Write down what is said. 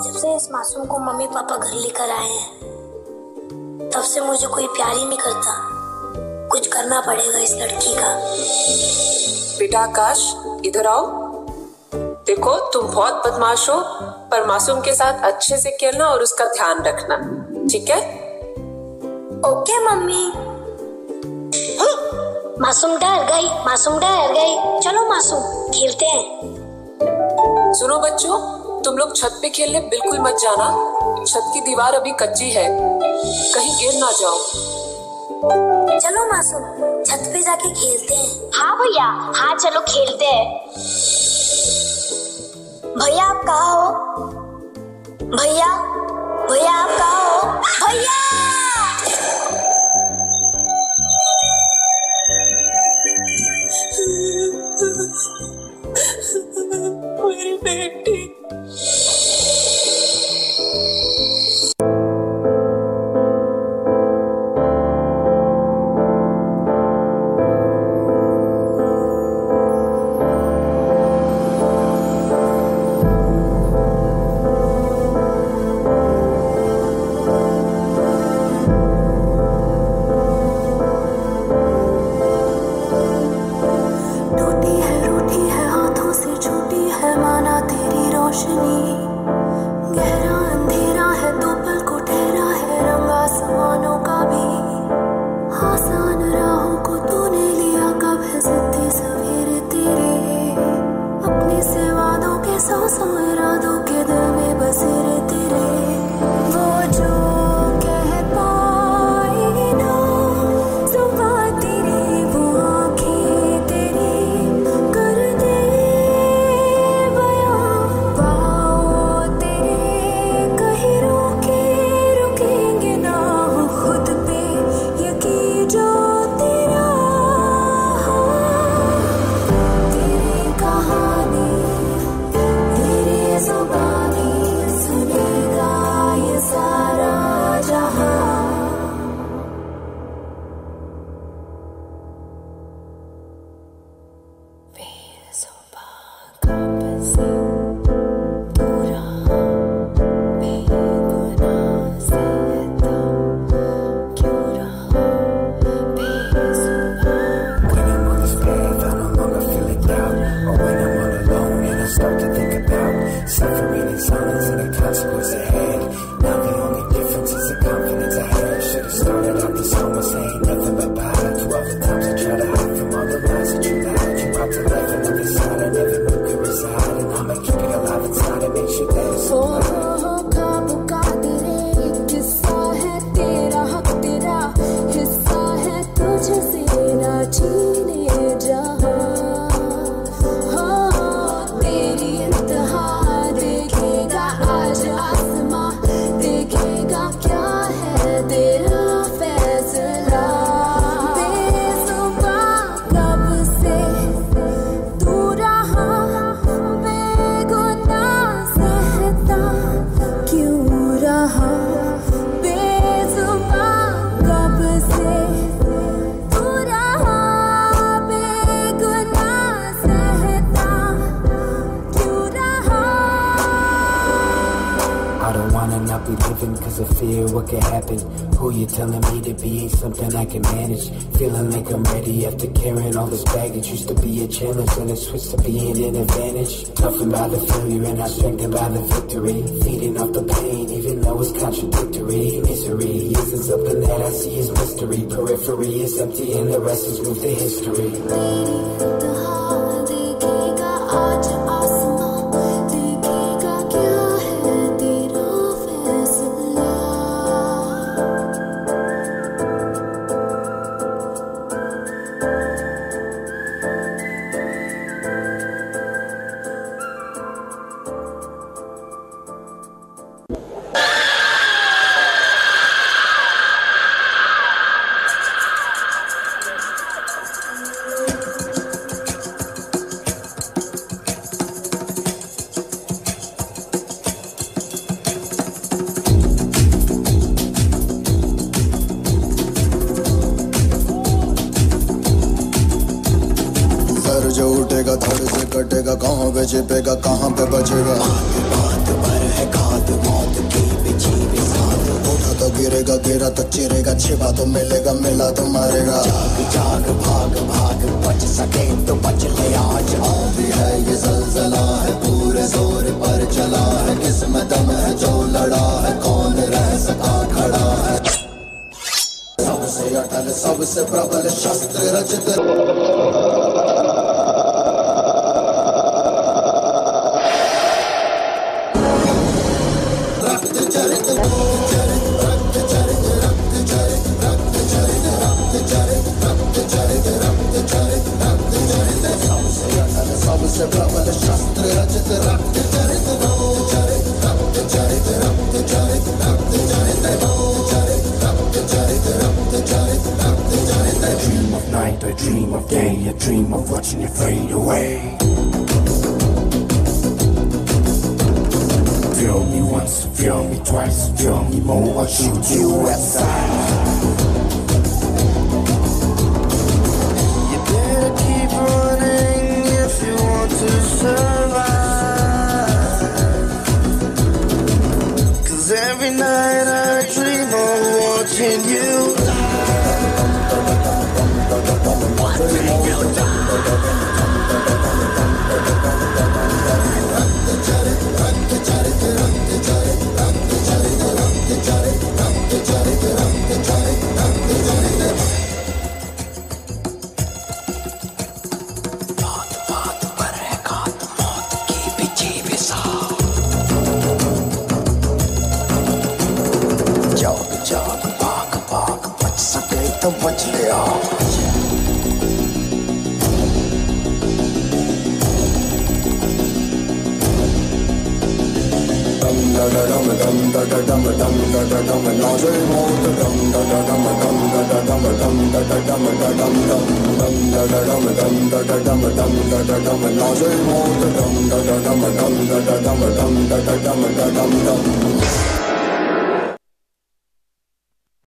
जब से इस मासूम को मम्मी पापा घर लेकर आए हैं। तब से मुझे कोई प्यार ही नहीं करता। कुछ करना पड़ेगा इस लड़की का। बेटा आकाश इधर आओ। देखो तुम बहुत बदमाश हो पर मासूम के साथ अच्छे से खेलना और उसका ध्यान रखना ठीक है? Okay mummy. मासूम डर गई मासूम डर गई। चलो मासूम खेलते हैं। सुनो बच्चों तुम लोग छत पे खेलने बिल्कुल मत जाना। छत की दीवार अभी कच्ची है। कहीं गिर ना जाओ। चलो मासूम छत पे जाके खेलते हैं। हाँ भैया हाँ चलो खेलते हैं। भैया आप कहा हो? भैया भैया आप कहा हो? भैया! मेरी बेटी। रोशनी। गहरा अंधेरा है तो पल को ठहरा है रंग आसमानों का भी। आसान राहों को तूने लिया, कब है जिद्दी सवेरे तेरे। अपने से वादों के सौ सौ इरादों के दिल में बसेरे not be living cause of fear what could happen. Who you telling me to be something I can manage. Feeling like I'm ready after carrying all this baggage. Used to be a challenge when it switched to being an advantage. Toughened by the failure and I strengthened by the victory. Feeding off the pain even though it's contradictory. Misery isn't something that I see as mystery. Periphery is empty and the rest is moved to history. The पे छिपेगा कहाँ पे बचेगा तो गिरेगा, गिरा तो चिरेगा, छिपा तो मिलेगा, मिला तो मारेगा। जाग जाग भाग भाग बच सके तो बच ले आज आंधी है ये जलजला है पूरे ज़ोर पर चला है किस्मत दम है जो लड़ा है कौन रह सका खड़ा है सबसे अटल, सबसे प्रबल शस्त्र रचित। dream of day, a dream of watching you fade away. Once, feel me twice, feel me more, I'll shoot you outside. You better keep running if you want to survive. Cause every night I dream of watching you. Da dum da dum dum